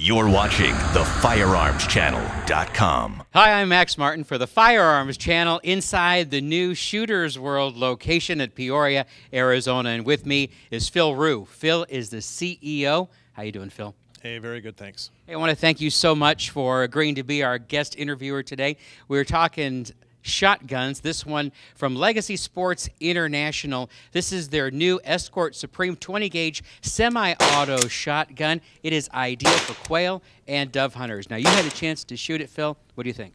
You're watching the FirearmsChannel.com. Hi, I'm Max Martin for the Firearms Channel inside the new Shooters World location at Peoria, Arizona. And with me is Phil Roux. Phil is the CEO. How you doing, Phil? Hey, very good, thanks. Hey, I want to thank you so much for agreeing to be our guest interviewer today. We are talking shotguns. This one from Legacy Sports International. This is their new Escort Supreme 20 gauge semi auto shotgun. It is ideal for quail and dove hunters. Now, you had a chance to shoot it, Phil. What do you think?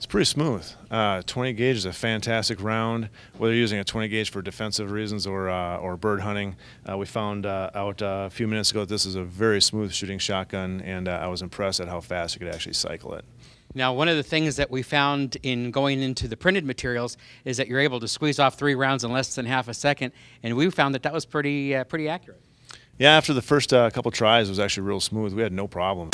It's pretty smooth. Uh, 20 gauge is a fantastic round. Whether you're using a 20 gauge for defensive reasons or uh, or bird hunting, uh, we found uh, out uh, a few minutes ago that this is a very smooth shooting shotgun, and uh, I was impressed at how fast you could actually cycle it. Now, one of the things that we found in going into the printed materials is that you're able to squeeze off three rounds in less than half a second, and we found that that was pretty uh, pretty accurate. Yeah, after the first uh, couple tries, it was actually real smooth. We had no problem.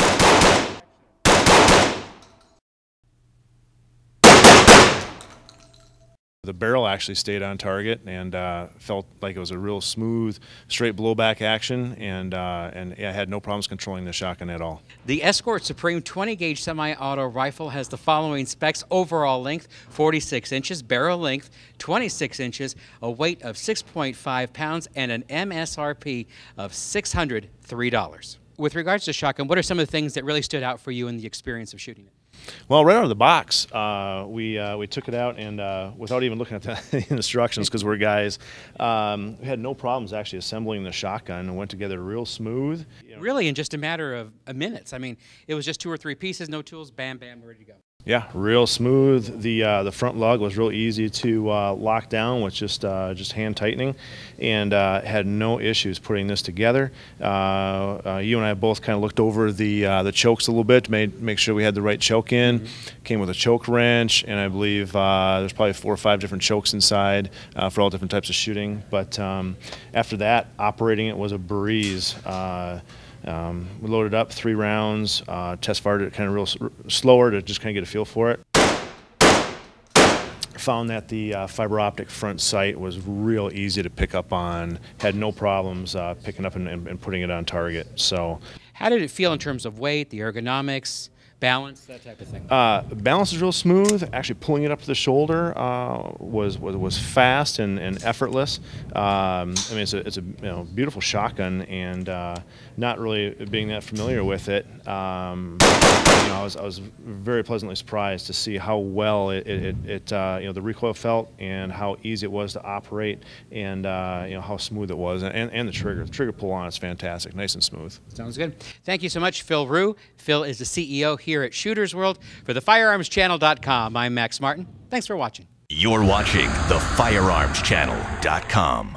The barrel actually stayed on target and uh, felt like it was a real smooth, straight blowback action, and uh, and I had no problems controlling the shotgun at all. The Escort Supreme 20 gauge semi auto rifle has the following specs overall length 46 inches, barrel length 26 inches, a weight of 6.5 pounds, and an MSRP of $603. With regards to shotgun, what are some of the things that really stood out for you in the experience of shooting it? Well, right out of the box, uh, we uh, we took it out and uh, without even looking at the instructions because we're guys, um, we had no problems actually assembling the shotgun and went together real smooth. Really, in just a matter of minutes. I mean, it was just two or three pieces, no tools, bam, bam, ready to go. Yeah, real smooth. The uh, the front lug was real easy to uh, lock down with just uh, just hand tightening, and uh, had no issues putting this together. Uh, uh, you and I both kind of looked over the the chokes a little bit, made make sure we had the right choke in. Mm-hmm. Came with a choke wrench, and I believe there's probably four or five different chokes inside for all different types of shooting. But um, after that, operating it was a breeze. Um, we loaded up three rounds, uh, test fired it kind of real slower to just kind of get a feel for it. Found that the uh, fiber optic front sight was real easy to pick up on. Had no problems uh, picking up and, and, putting it on target. So, how did it feel in terms of weight, the ergonomics? Balance, that type of thing? Uh, balance is real smooth. Actually, pulling it up to the shoulder uh, was, was was fast and, and effortless. Um, I mean, it's a it's a you know, beautiful shotgun, and uh, not really being that familiar with it, um, you know, I was I was very pleasantly surprised to see how well it, it, it uh, you know the recoil felt and how easy it was to operate, and uh, you know how smooth it was, and, and the trigger. The trigger pull on is fantastic, nice and smooth. Sounds good. Thank you so much, Phil Roux. Phil is the CEO here at Shooters World. For the FirearmsChannel.com, I'm Max Martin. Thanks for watching. You're watching the FirearmsChannel.com.